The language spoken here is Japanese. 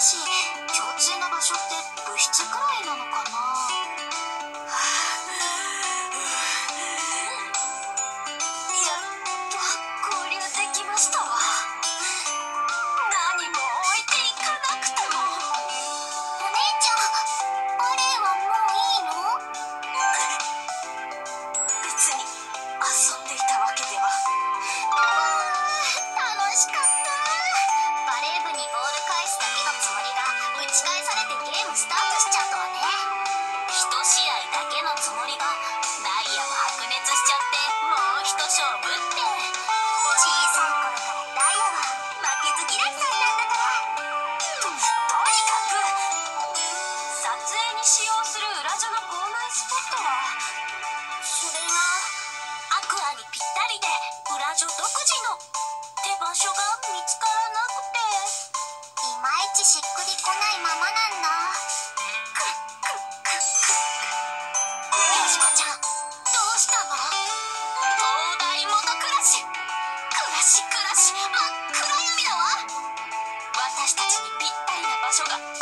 し共通の場所って物質くらいそれがアクアにぴったりで裏ラ独自の手場所が見つからなくていまいちしっくりこないままなんだ。よしこちゃんどうしたの灯台もの暮らし暮らし暮らし真っ暗闇だわ私たちにぴったりな場所が